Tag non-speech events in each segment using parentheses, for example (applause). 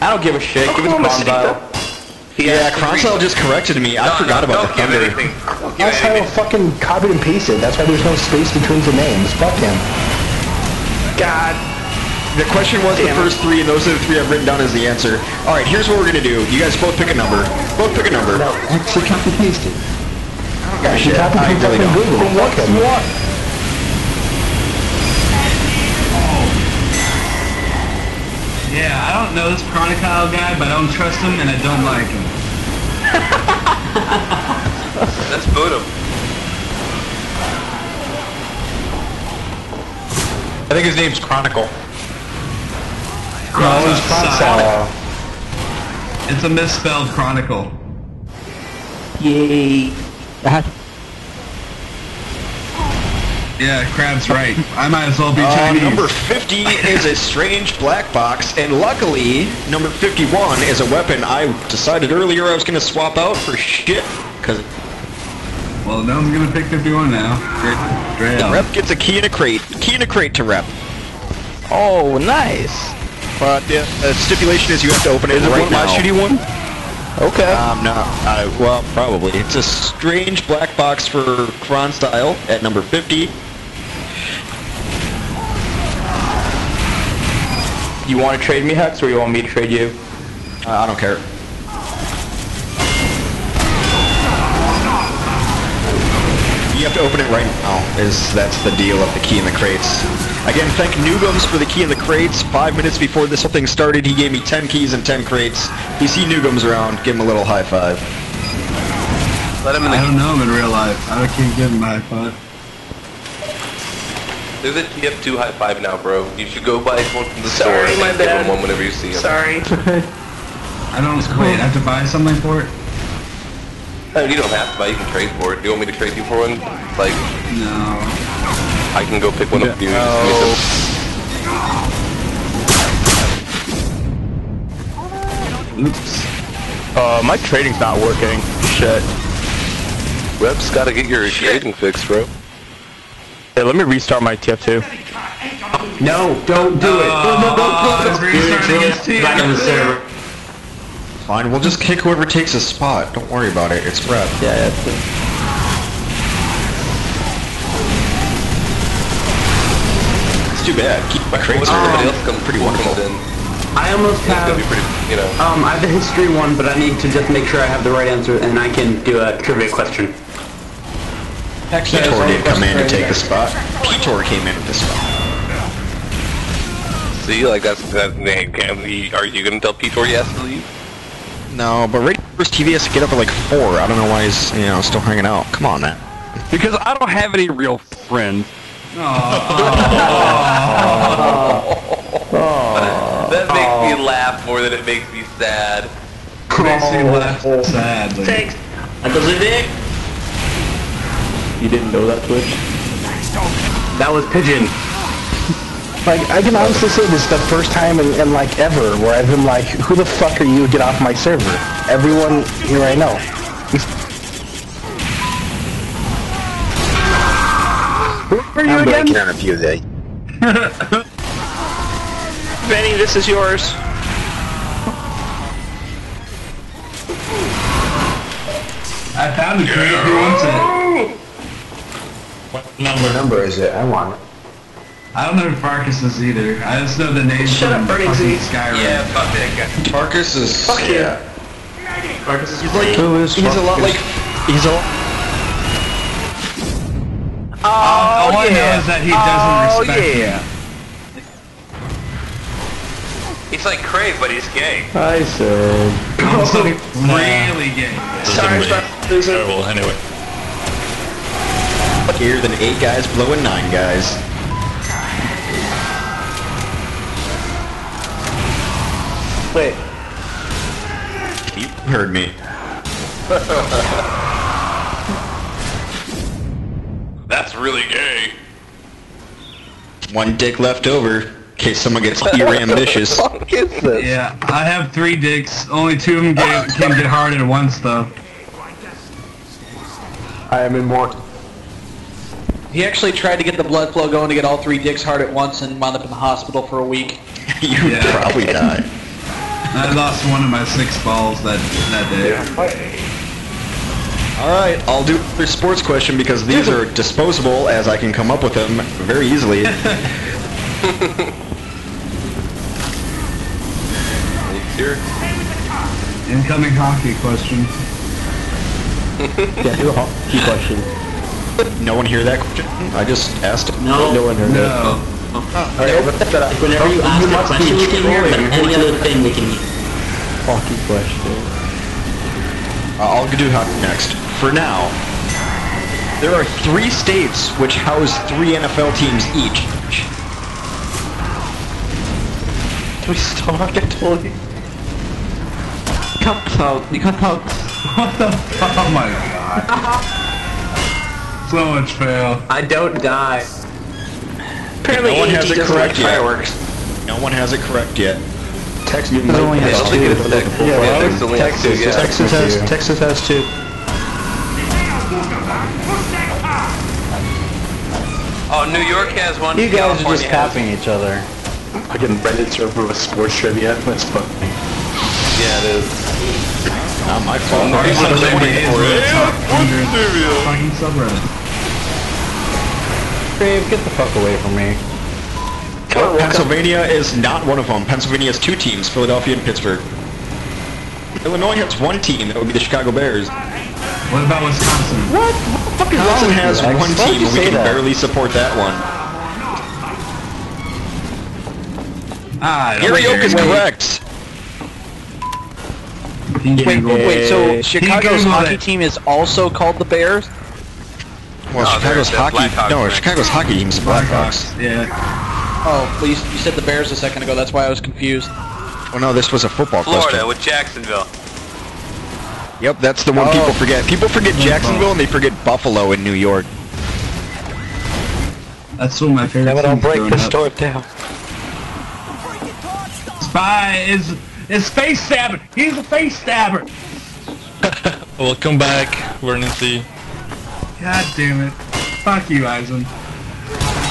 I don't give a shit. Give it to Cromwell. Yeah, Cronsell just corrected me. I No, forgot no, about the give thunder. anything. Don't give That's how I fucking copied and pasted. That's why there's no space between the names. Fuck him. God. The question was the first three, and those are the three I've written down as the answer. All right, here's what we're gonna do. You guys both pick a number. Both pick a number. No, actually copy pasted. Yeah, She copied I from really fucking don't. Google. Fuck him. Don't know this Chronicle guy, but I don't trust him and I don't like him. Let's boot him. I think his name's Chronicle. No, it's Cronsell. It's a misspelled Chronicle. Yay. Yeah, Crab's right. I might as well be Uh, Chinese. number 50 is a strange black box, and luckily, number 51 is a weapon I decided earlier I was gonna swap out for shit, because Well, no one's gonna pick 51 now. Great. Great. Rep gets a key in a crate. Key in a crate to Rep. Oh, nice. But the uh, stipulation is you have to open it Is it right one of now. my shitty one? Okay. Um, no, uh, well, probably. It's a strange black box for Kron style at number 50. You want to trade me, Hex, or you want me to trade you? Uh, I don't care. You have to open it right now, is that's the deal of the key in the crates. Again, thank Nugums for the key in the crates. Five minutes before this whole thing started, he gave me 10 keys and 10 crates. If you see Nugums around, give him a little high five. Let him in I don't know him in real life. I can't give him a high five. There's a TF2 high five now, bro. You should go buy one from the Sorry, store my and give bad. him one whenever you see him. Sorry. (laughs) I don't. Wait, I have to buy something for it? I mean, you don't have to buy. You can trade for it. Do you want me to trade you for one? Like, No. I can go pick one up for you. Just give me some- Oops. Uh, my trading's not working. Shit. Rep's gotta get your trading fixed, bro. Hey, let me restart my TF2. No, don't do it. Oh, restarting his team. Back on the server. Fine, we'll just kick whoever takes a spot. Don't worry about it. It's Rep. Yeah, that's it. It's too bad. Keep my crates if are somebody else comes pretty wonderful. in? I almost It's gonna have. be pretty, you know. Um, I have the history one, but I need to just make sure I have the right answer, and I can do a trivia question. Petor did come in to take the spot. Petor came in with the spot. See, like that's that. Hey, can we, are you gonna tell Petor he has to leave? No, but Radio First TV has to get up at like 4. I don't know why he's, you know, still hanging out. Come on, man. Because I don't have any real friends. (laughs) That makes me laugh more than it makes me sad. Makes me laugh sadly. Thanks. Uncle Vic. You didn't know that, Twitch? That was Pigeon. Like, I can honestly say this is the first time in, in like ever where I've been like, who the fuck are you? Get off my server. Everyone here I know. Who are you again? on a few days. Benny, this is yours. I found a crate who wants it. What number Number is it? I want it. I don't know who Farkas is either. I just know the name Shut from up, Burning fucking Z. Skyrim. Yeah, fuck that guy. Tarkus is... Fuck you. yeah. Marcus is He's like, he's a lot like... He's a Oh, All I know is that he doesn't oh, respect yeah. He's like Craig, but he's gay. I said. He's like (laughs) really gay. Sorry, stop losing. Terrible, anyway. Here than 8 guys blowing 9 guys. Wait. You heard me. (laughs) That's really gay. One dick left over, in case someone gets ear (laughs) ambitious. fuck is this? Yeah, I have three dicks. Only two of them get, can get hard at once, though. I am immortal. He actually tried to get the blood flow going to get all three dicks hard at once and wound up in the hospital for a week. (laughs) you would Yeah. probably die. I lost one of my six balls that that day. Alright, I'll do the sports question because these are disposable as I can come up with them very easily. Here. Incoming hockey question. Yeah, do a hockey question. No one hear that question? I just asked. it. No. No one heard it. No. Whenever you ask a question, we can hear, but any other thing we can Hockey question. Uh, I'll do hockey next. For now, there are three states which house three NFL teams each. Can we stop? I told you. Cut out. You cut out. (laughs) What the fuck? Oh my god. (laughs) so much fail. I don't die. Apparently, No one has it doesn't like correct yet. fireworks. No one has it correct yet. Texas only has two. Yeah, Yeah, well, Texas has two. Texas has Texas has two. Oh, New York has one. You guys are just California has copying each other. Fucking Reddit server with a sports trivia. That's funny. Yeah, it is. Not my fault. Already Someone said waiting is for the it. top 100 fucking subreddit. Crave, get the fuck away from me. Pennsylvania is not one of them. Pennsylvania has two teams, Philadelphia and Pittsburgh. Illinois has one team, that would be the Chicago Bears. What about Wisconsin? What? what Wisconsin has Max? one Why'd team, you and we say can that? barely support that one. Ah, I don't Gary Oak care. is correct. He Wait, wait, so Chicago's hockey it. team is also called the Bears? Well, No, Chicago's they're- they're hockey. No, right? Chicago's hockey team's the Blackhawks. Blackhawks. Yeah. Oh, well, you, you said the Bears a second ago, that's why I was confused. Oh no, this was a football Florida question. with Jacksonville. Yep, that's the one people oh. forget. People forget Jacksonville and they forget Buffalo in New York. That's one of my favorite Never don't things break growing the up. store down. Spy is is face stabber. He's a face stabber. (laughs) Welcome back, Vernon C. God damn it. Fuck you, Eisen.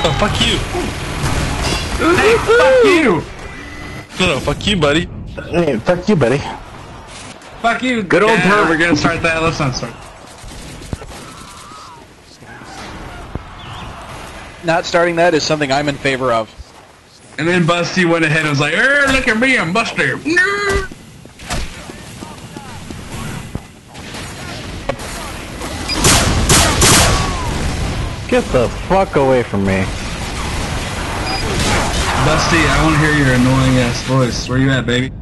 Oh, fuck you. Hey, fuck you. No, no, fuck you, buddy. Hey, fuck you, buddy. Fuck you. Good old yeah. We're gonna start that. Let's not start. Not starting that is something I'm in favor of. And then Busty went ahead and was like, er, look at me, I'm Buster. No. Get the fuck away from me. Busty, I want to hear your annoying ass voice. Where you at, baby?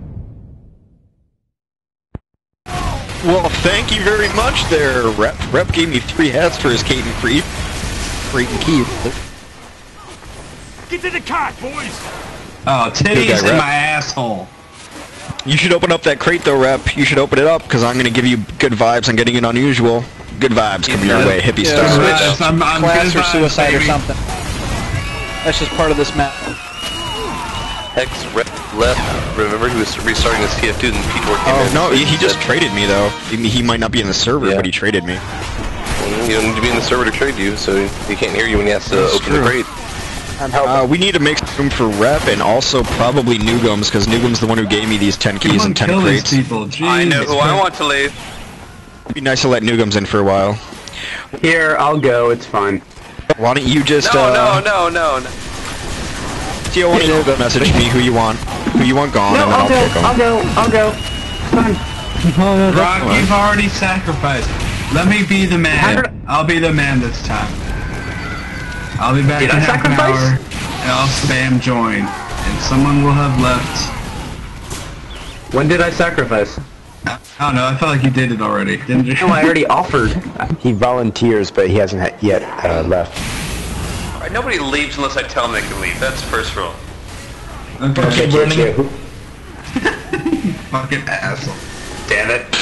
Well, thank you very much there, Rep. Rep gave me three hats for his Caden Creep. Creighton Keith. Oh, Good titties in my asshole. You should open up that crate though, Rep. You should open it up, because I'm going to give you good vibes on getting it unusual. Good vibes coming your way, hippie Yeah, style. Yes, I'm, I'm Class good or vibes, suicide or something. That's just part of this map. Hex rep left. Remember, he was restarting his TF2 and P4 came Oh, in. no, he, he just traded me though. He, he might not be in the server, Yeah. but he traded me. "Mm, You don't need to be in the server to trade you, so he can't hear you when he has to That's open true. the crate. Uh, we need to make room for Rep and also probably Nugums, because Nugum's the one who gave me these 10 keys and 10 kill these crates. people. Jesus I know who I want to leave. It'd be nice to let Nugums in for a while. Here, I'll go. It's fine. Why don't you just, No, uh... no, no, no, no. Tio, why don't you message me who you want, who you want gone, and then I'll, pick 'em. I'll go. I'll go. It's fine. Brock, you've already sacrificed. Let me be the man. I'll be the man this time. I'll be back Did in I half sacrifice? an hour, and I'll spam join, and someone will have left. When did I sacrifice? I don't know. I felt like you did it already, didn't you? No, I already offered. He volunteers, but he hasn't yet uh, left. Alright, nobody leaves unless I tell them they can leave. That's first rule. Okay, Burning. Yeah, who- (laughs) fucking asshole. Damn it.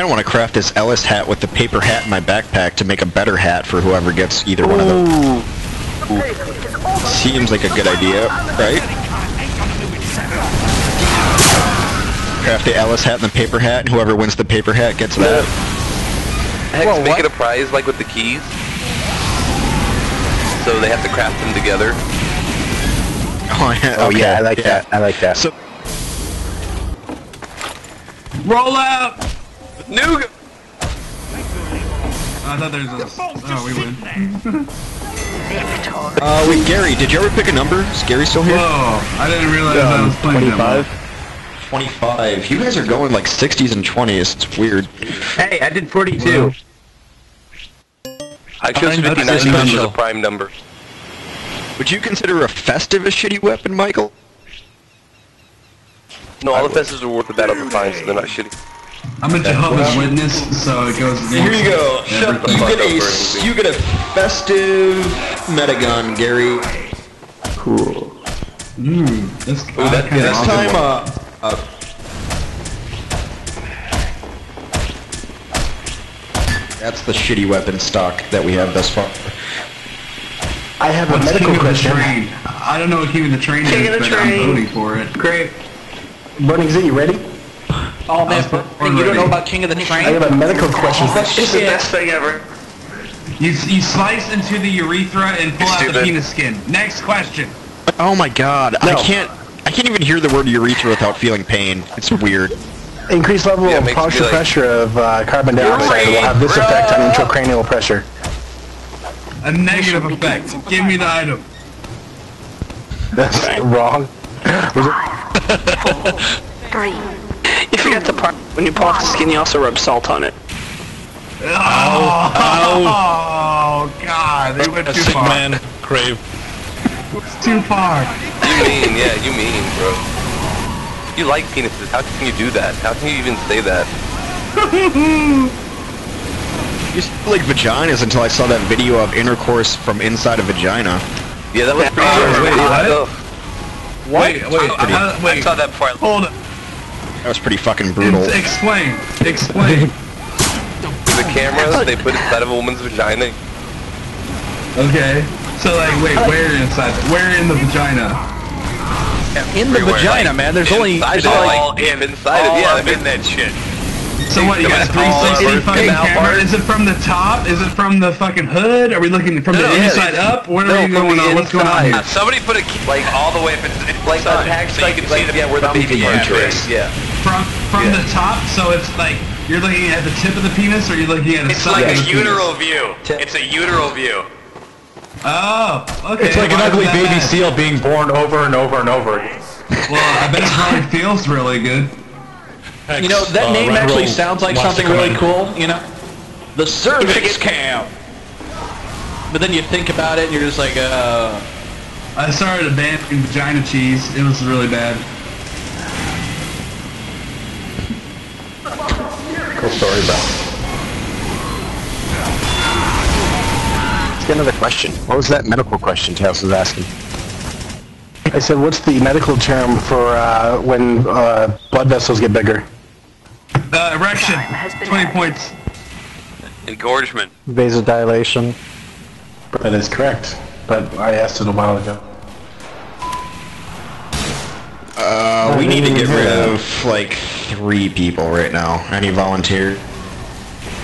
I kind of want to craft this Ellis hat with the paper hat in my backpack to make a better hat for whoever gets either one of them. Seems like a good idea, right? Craft the Ellis hat and the paper hat, and whoever wins the paper hat gets that. Hex, Whoa, make it a prize like with the keys. so they have to craft them together. (laughs) Oh yeah. Oh okay, yeah, I like that. I like that. So Roll out! Noob! I thought there was a... Oh, we win. (laughs) uh, wait, Gary, did you ever pick a number? Is Gary still here? Whoa, I didn't realize I was playing that well. 25. You guys are going like 60s and 20s. It's weird. Hey, I did 42. I chose Fine, 59 because it was a prime number. Would you consider a festive a shitty weapon, Michael? No, all the fences are worth the battle for fine, so they're not shitty. I'm a Jehovah's Witness, so it goes... Here you go. Shut, the you fuck get up, a Bernie. you get a festive metagun, Gary. Cool. Mmm, this, Ooh, that- kinda This time, uh, uh, that's the shitty weapon stock that we have thus far. I have a What's medical King question. Train? I don't know what King of the Train King is, the but I'm voting for it. Great. Burning Z, you ready? Oh man, Uh, you don't know about King of the Train? I have a medical question. It's the best thing ever. You, you slice into the urethra and pull out the penis skin. Next question. Oh my god, I can't, I can't even hear the word urethra without feeling pain. It's weird. Increased level Yeah, of makes partial like- pressure of uh, carbon dioxide will have this effect on intracranial pressure. A negative effect. Give me the item. That's wrong. (laughs) Was it? Three. You forget the part when you pull off the skin, you also rub salt on it. Oh, oh God, they went A too sick far. man, Crave. It's Too far. You mean, yeah, you mean, bro. You like penises, how can you do that? How can you even say that? (laughs) Used to like vaginas until I saw that video of intercourse from inside a vagina. Yeah, that was pretty Oh, wait, what? Ugh. Wait, wait, I, how- I wait. saw that before Hold it. That was pretty fucking brutal. Explain. Explain. the cameras they put inside of a woman's vagina. okay. So like, wait, uh, where inside? Where in the vagina? In the Everywhere, vagina, like, man. There's only Inside there's of, only like, deep inside of yeah, in that shit. So what? You got a 360 fucking camera? part. Is it from the top? Is it from the fucking hood? Are we looking from No, the no, yeah, inside it's- up? Where no, are we from going the on? What's going on here? Somebody put a key, like all the way up, it's, it's like attached, so you can see the, yeah, where the baby part is. Yeah. From from Yeah. the top, so it's like you're looking at the tip of the penis, or you're looking at the It's side like of a the penis? uteral view. It's a uteral view. Oh, okay. It's like an Why is ugly baby bad? seal being born over and over and over again. Well, I bet it probably feels really good. You know, that Uh, name actually Roll sounds like wants something really cool, you know? The cervix cam! But then you think about it and you're just like, uh... I started a band vagina cheese. It was really bad. Cool story, bro. Let's get another question. What was that medical question Tails was asking? I said, what's the medical term for uh, when uh, blood vessels get bigger? Uh, erection. 20 points. Engorgement. Vasodilation. That is correct, but I asked it a while ago. Uh, we need to get rid of like three people right now. Any volunteers?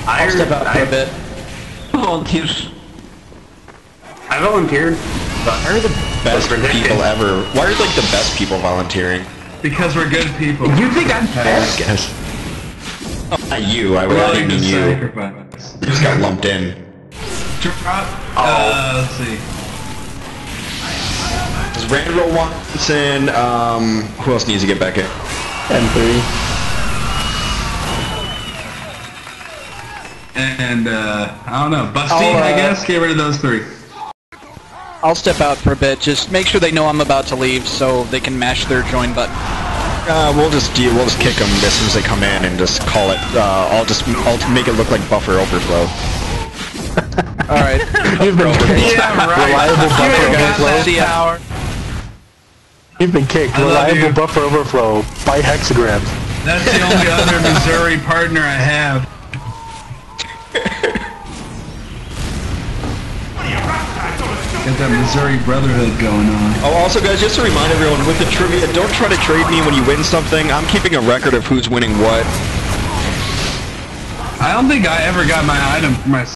I'll step out for a bit. Volunteers. I volunteered. Why are the best people ever? Why are like the best people volunteering? Because we're good people. You think I'm best? I guess. Oh, not you. I would really mean you. You just got lumped in. Uh, oh. Let's see. Randall Watson. Um, who else needs to get back in? M3. And, uh, I don't know. Busty, I'll, I uh, guess? Get rid of those three. I'll step out for a bit. Just make sure they know I'm about to leave so they can mash their join button. Uh, we'll just deal, we'll just kick them as soon as they come in and just call it. Uh, I'll just I'll make it look like buffer overflow. (laughs) Alright. You've (laughs) been kicked. Yeah, right. Reliable buffer overflow. See ya. hour. You've been kicked. Reliable buffer overflow by hexagrams. That's the only other (laughs) Missouri partner I have. Got that Missouri Brotherhood going on. Oh, also, guys, just to remind everyone with the trivia, don't try to trade me when you win something. I'm keeping a record of who's winning what. I don't think I ever got my item for my